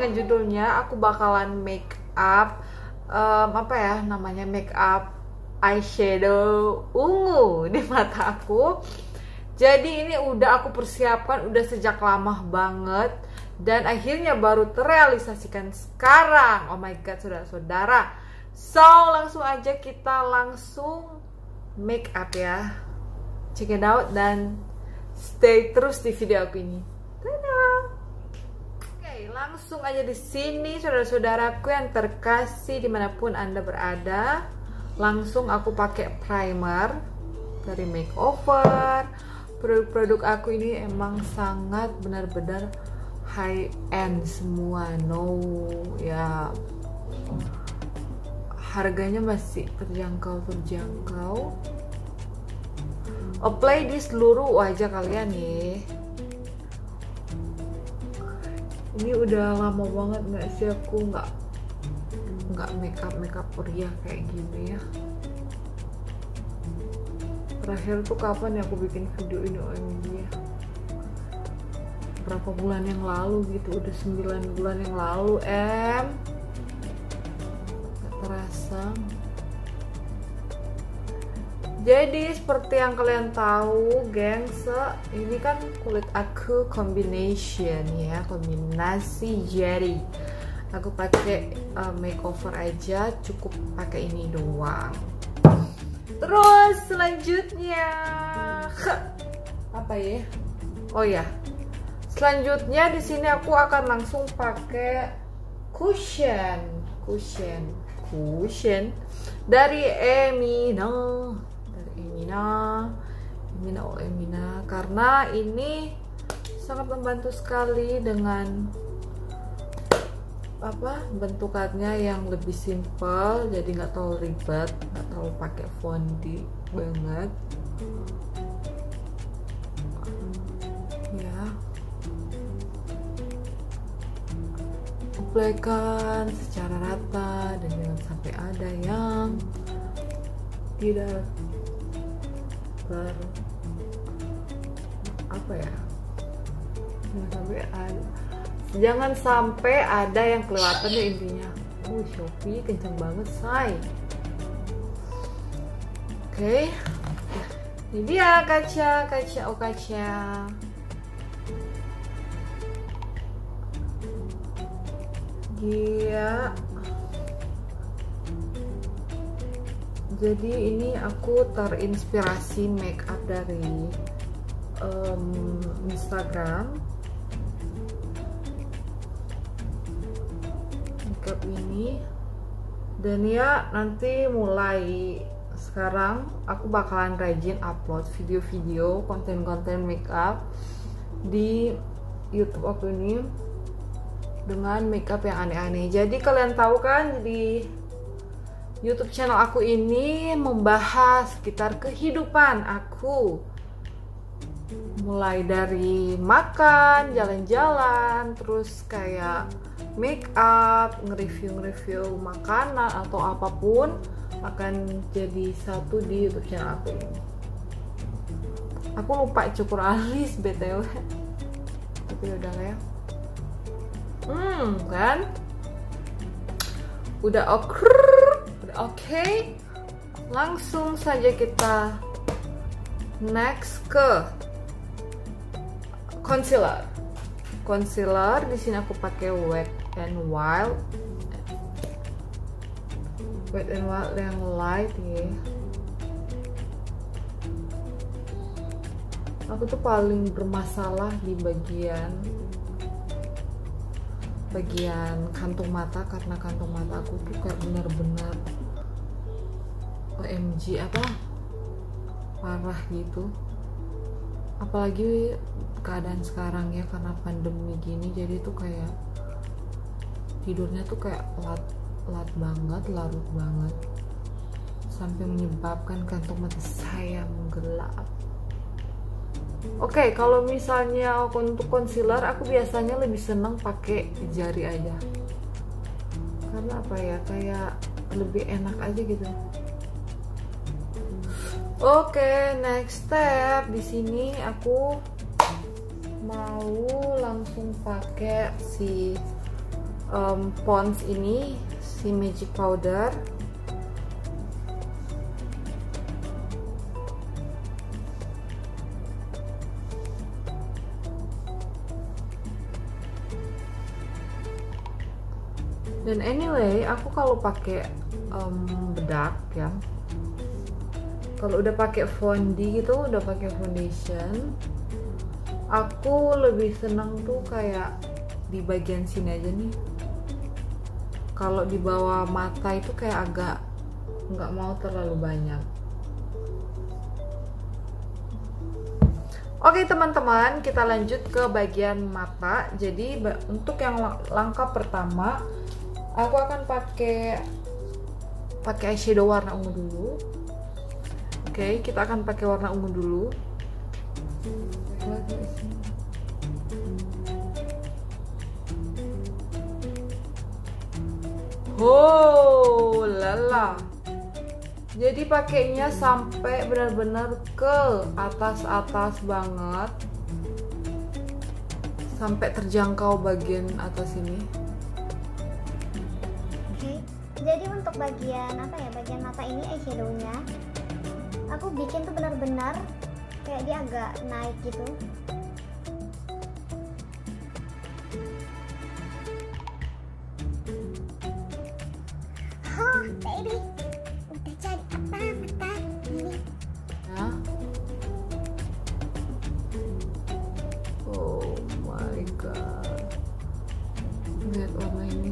dengan judulnya aku bakalan make up um, apa ya namanya make up eyeshadow ungu di mata aku. Jadi ini udah aku persiapkan udah sejak lama banget dan akhirnya baru terrealisasikan sekarang. Oh my god, saudara-saudara. So, langsung aja kita langsung make up ya check it out dan stay terus di video aku ini Dadah. Langsung aja di sini saudara-saudaraku yang terkasih di mana pun anda berada. Langsung aku pakai primer dari makeover. Produk-produk aku ini emang sangat benar-benar high end semua no ya. Harganya masih terjangkau terjangkau apply di seluruh wajah kalian ya ini udah lama banget nggak sih aku nggak nggak makeup makeup pria kayak gini ya. Terakhir tuh kapan ya aku bikin video ini OMG ya? Berapa bulan yang lalu gitu udah 9 bulan yang lalu em jadi seperti yang kalian tahu gengs ini kan kulit aku combination ya kombinasi jadi aku pakai uh, makeover aja cukup pakai ini doang. Terus selanjutnya apa ya? Oh ya selanjutnya di sini aku akan langsung pakai cushion. Cushion. Cushion. Dari Emina dari Emina Emina oh karena ini sangat membantu sekali dengan apa bentukannya yang lebih simple jadi nggak terlalu ribet nggak terlalu pakai fondi banget. Ya. Applykan secara rata dan jangan sampai ada yang tidak ber apa ya? Jangan sampai ada. Jangan sampai ada yang kelewatan deh intinya. Oh Shopee kencang banget say. Oke. Okay. ini dia kaca kaca. Oh kaca. Dia jadi ini aku terinspirasi make up dari um, Instagram makeup ini dan ya nanti mulai sekarang aku bakalan rajin upload video-video konten-konten makeup di YouTube aku ini dengan makeup yang aneh-aneh. Jadi kalian tahu kan di YouTube channel aku ini membahas sekitar kehidupan aku. Mulai dari makan, jalan-jalan, terus kayak make up, nge-review-nge-review makanan atau apa pun akan jadi satu di YouTube channel aku ini. Aku lupa cukur alis BTW. Tapi udah lah ya hmm kan udah oke udah oke okay. langsung saja kita next ke concealer concealer di sini aku pakai wet and wild wet and wild yang light ya aku tuh paling bermasalah di bagian bagian kantung mata karena kantung mata aku tuh kayak benar-benar OMG apa parah gitu apalagi keadaan sekarang ya karena pandemi gini jadi tuh kayak tidurnya tuh kayak lat lat banget larut banget sampai menyebabkan kantung mata saya menggelap Oke, okay, kalau misalnya untuk concealer aku biasanya lebih seneng pakai jari aja. Karena apa ya? Kayak lebih enak aja gitu. Oke, okay, next step di sini aku mau langsung pakai si um, Pond's ini, si Magic Powder. Dan anyway, aku kalau pakai um, bedak ya, kalau udah pakai fondi gitu, udah pakai foundation, aku lebih seneng tuh kayak di bagian sini aja nih kalau di bawah mata itu kayak agak nggak mau terlalu banyak Oke teman-teman, kita lanjut ke bagian mata. Jadi untuk yang langkah pertama, aku akan pakai pakai eyeshadow warna ungu dulu. Oke, kita akan pakai warna ungu dulu. Oh, lala. Jadi pakainya sampai benar-benar ke atas-atas banget. Sampai terjangkau bagian atas ini. Jadi untuk bagian apa ya? Bagian mata ini eyeshadownya aku bikin tuh benar-benar kayak dia agak naik gitu. Oh baby. Udah jadi apa mata? Ini. Oh my god. Lihat warna ini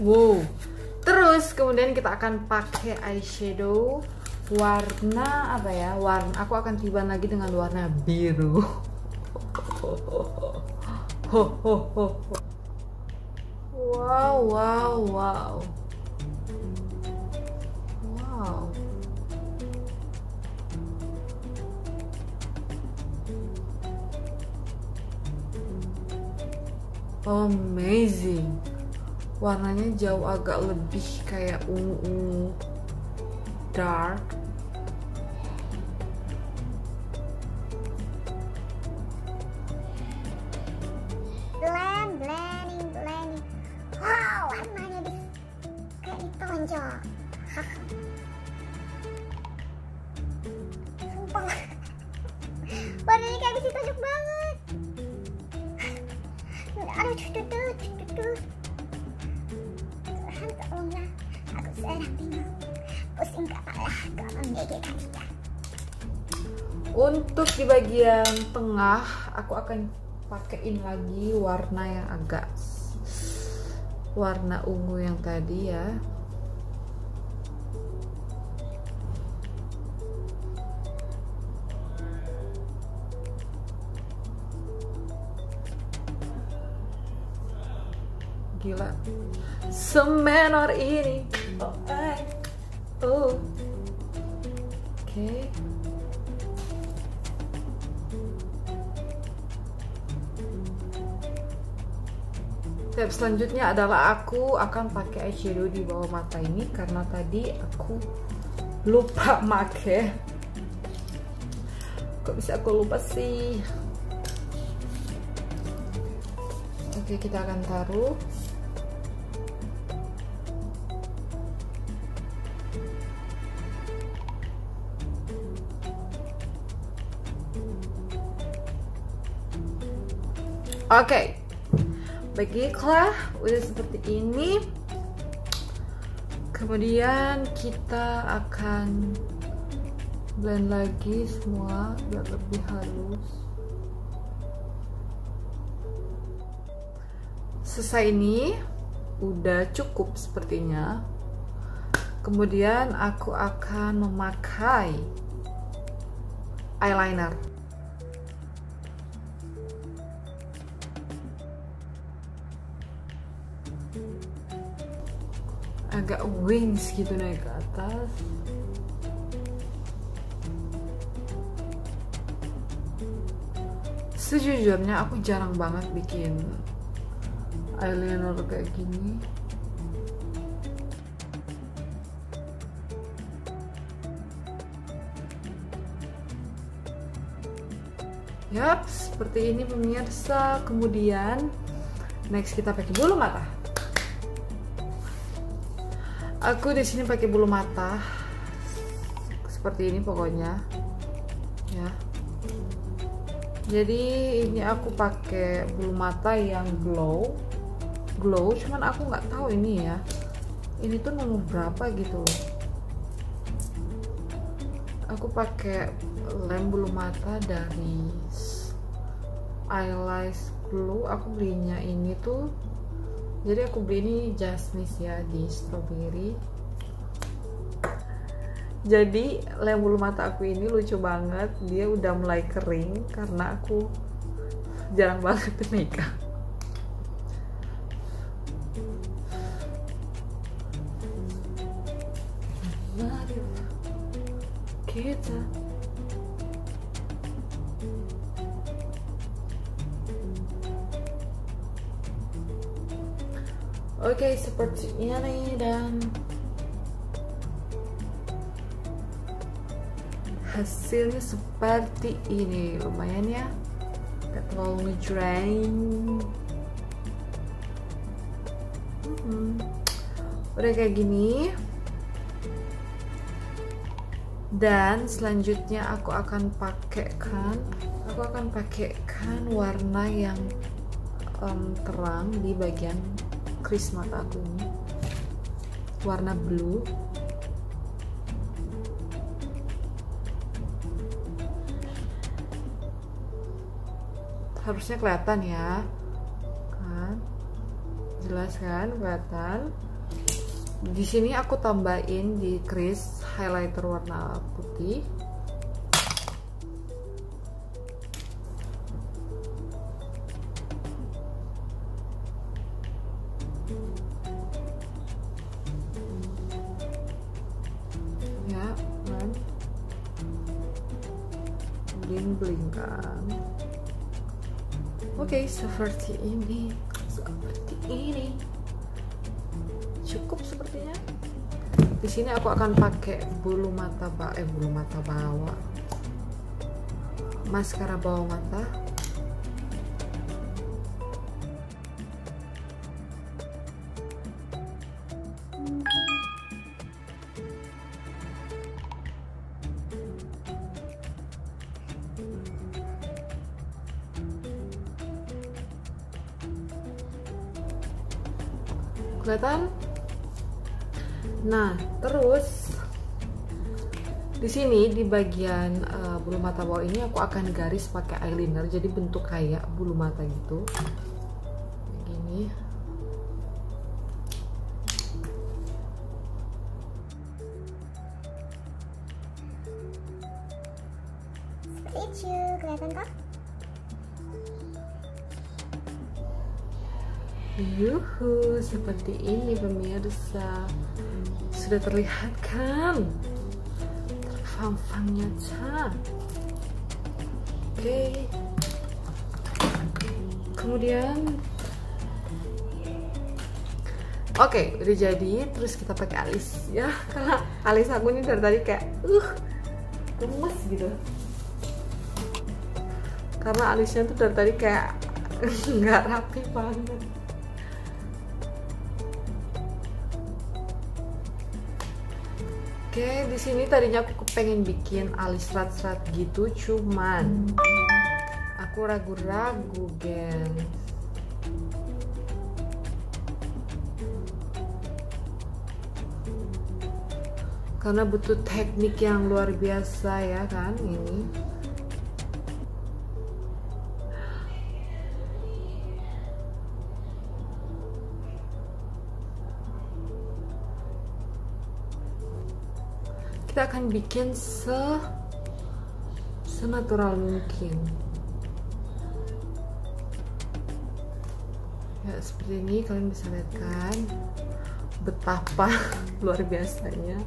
Wow. Terus kemudian kita akan pakai eyeshadow warna apa ya? Warna aku akan tiba lagi dengan warna biru. Wow, wow, wow. Wow. Amazing warnanya jauh agak lebih kayak ungu-ungu dark. Blend blending blending. Wow warnanya di kayak ditonjol. Sumpah. Warnanya kayak bisa ditonjok banget. Aduh tuh tuh tuh tuh Untuk di bagian tengah aku akan pakaiin lagi warna yang agak warna ungu yang tadi ya gila. Semenor ini. Oh ay oh. Oke. Okay. step selanjutnya adalah aku akan pakai eyeshadow di bawah mata ini karena tadi aku lupa make. Kok bisa aku lupa sih? Oke kita akan taruh Oke, okay. baiklah, udah seperti ini. Kemudian kita akan blend lagi semua biar lebih halus. Selesai ini, udah cukup sepertinya. Kemudian aku akan memakai eyeliner. Agak wings gitu naik ke atas sejujurnya aku jarang banget bikin eyeliner kayak gini Yap, seperti ini pemirsa. Kemudian next kita pakai bulu mata. Aku di sini pakai bulu mata seperti ini pokoknya. Ya. Jadi ini aku pakai bulu mata yang glow. Glow, cuman aku nggak tahu ini ya. Ini tuh nomor berapa gitu Aku pakai lem bulu mata dari eyelash glue aku belinya ini tuh jadi aku beli ini Jasmine ya di strawberry. Jadi lem bulu mata aku ini lucu banget. Dia udah mulai kering karena aku jarang banget makeup kita Oke, seperti ini dan hasilnya seperti ini. Lumayan ya. Gak terlalu ngedrain hmm. udah kayak gini. Dan selanjutnya aku akan pakaikan aku akan pakaikan warna yang um, terang di bagian kris mata aku ini. Warna blue. Harusnya kelihatan ya. Kan? Jelas kan? Kelihatan. Di sini aku tambahin di kris highlighter warna putih seperti ini seperti ini. Cukup sepertinya. Di sini aku akan pakai bulu mata ba eh bulu mata bawah maskara bawah mata kelihatan nah terus di sini di bagian uh, bulu mata bawah ini aku akan garis pakai eyeliner jadi bentuk kayak bulu mata gitu. Gini itu, kelihatan? Yuhu, seperti ini pemirsa Sudah terlihat kan? Terfang-fang nyata Oke Kemudian Oke, udah jadi. Terus kita pakai alis ya, karena alis aku ini dari tadi kayak uh gemes gitu. Karena alisnya tuh dari tadi kayak nggak rapi banget. Oke, di sini tadinya aku kepengen bikin alis serat-serat gitu, cuman aku ragu-ragu, gengs. Karena butuh teknik yang luar biasa ya kan ini. Kita akan bikin se senatural mungkin ya seperti ini kalian bisa lihat kan betapa luar biasanya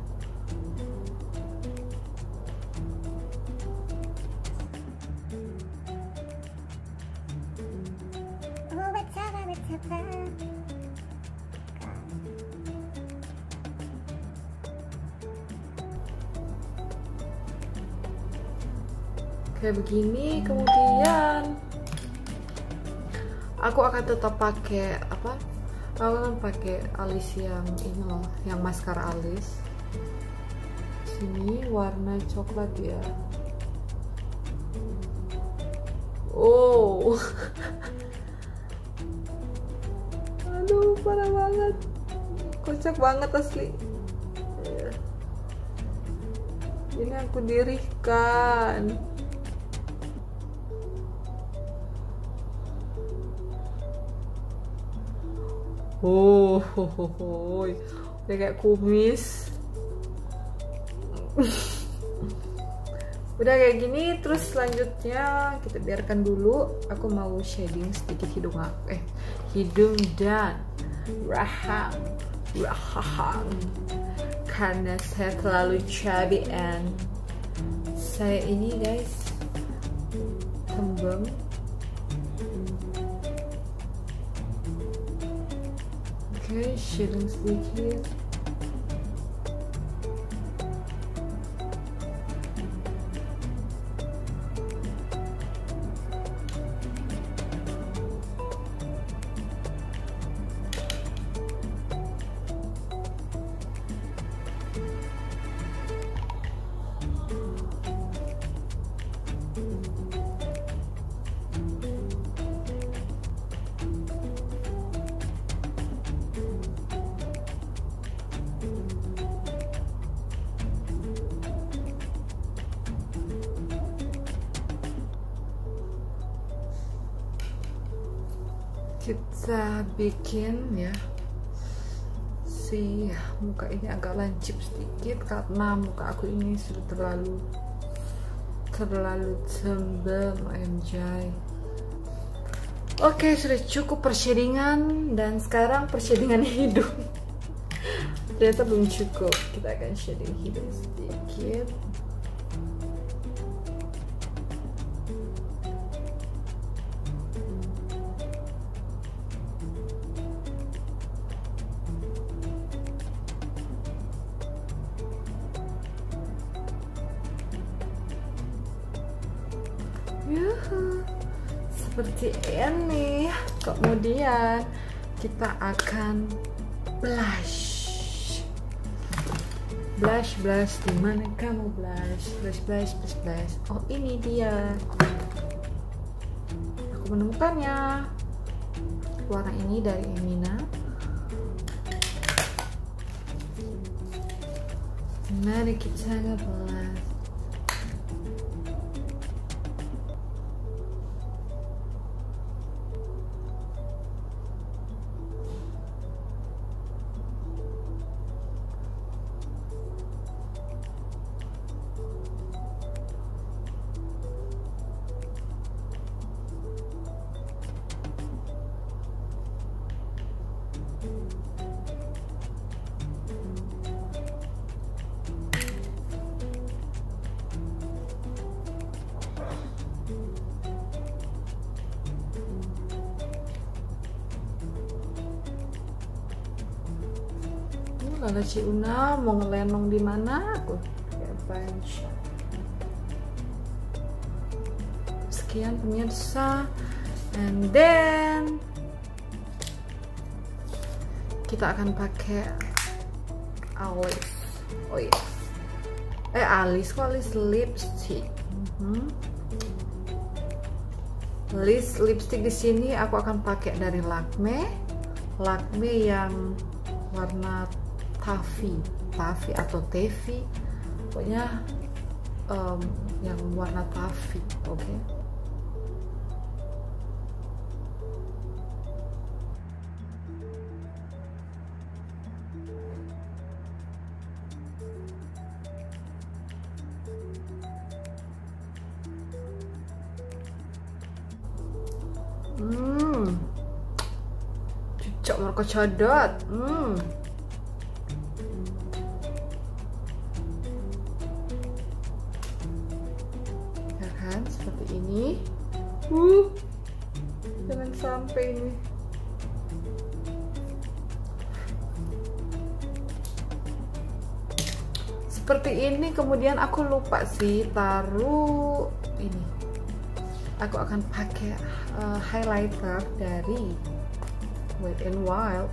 Oh, betapa. Kayak begini kemudian aku akan tetap pakai apa? Aku akan pakai alis yang ini loh yang maskara alis. Sini warna coklat ya. Oh aduh parah banget. Kocak banget asli. Ini aku dirikan oh ho. udah kayak kumis. Udah kayak gini terus selanjutnya kita biarkan dulu. Aku mau shading sedikit hidung aku. Eh hidung dan rahang. Rahang. Karena saya terlalu chubby and saya ini guys tembem okay, shading sedikit kita bikin ya. Si muka ini agak lancip sedikit karena muka aku ini sudah terlalu terlalu tembem anjay. Oke sudah cukup pershadingan dan sekarang pershadingan hidung. Ternyata belum cukup. Kita akan shading hidung sedikit kita akan blush. Blush blush di mana kamu blush? Blush blush blush blush. Oh ini dia. Aku menemukannya. Warna ini dari Emina. Mari kita ngeblush kalau Ci Una mau ngelenong di mana? Aku sekian pemirsa. And then kita akan pakai alis oh iya. Eh alis kok alis lipstick? Hmm. list lipstick di sini aku akan pakai dari Lakme. Lakme yang warna taffy taffy atau tevi pokoknya um, yang warna taffy oke okay? Hmm, cocok mereka codot. Hmm. Seperti ini kemudian aku lupa sih taruh ini. Aku akan pakai uh, highlighter dari Wet n Wild.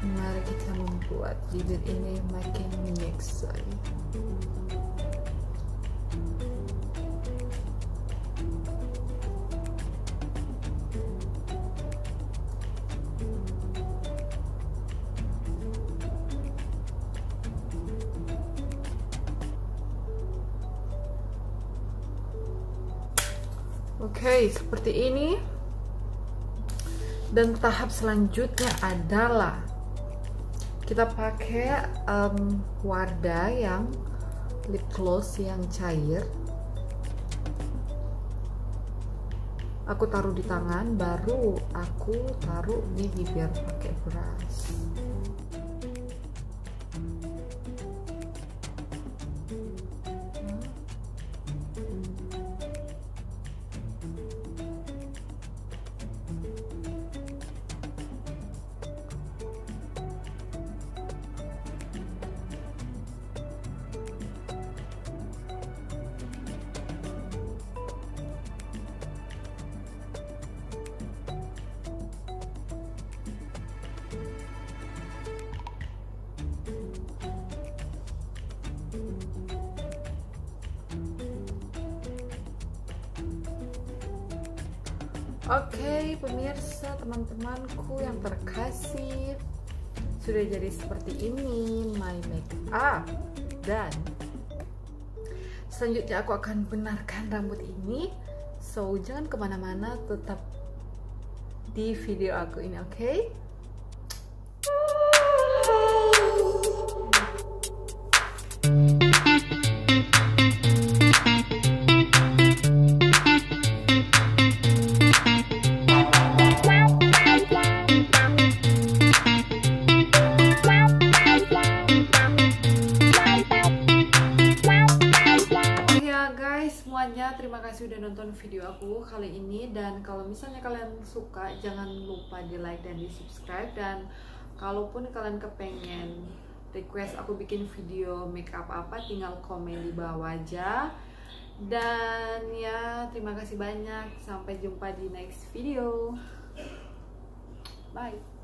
Mari kita membuat bibir ini makin menyeksai Oke, okay, seperti ini. Dan tahap selanjutnya adalah kita pakai um, Wardah yang lip gloss yang cair. Aku taruh di tangan, baru aku taruh di bibir pakai brush. Oke, okay, pemirsa, teman-temanku yang terkasih, sudah jadi seperti ini my makeup dan selanjutnya aku akan benarkan rambut ini. So jangan ke mana-mana, tetap di video aku ini, oke? Okay? Aku kali ini. Dan kalau misalnya kalian suka jangan lupa di like dan di subscribe. Dan kalaupun kalian kepengen request aku bikin video makeup apa tinggal komen di bawah aja. Dan ya terima kasih banyak. Sampai jumpa di next video. Bye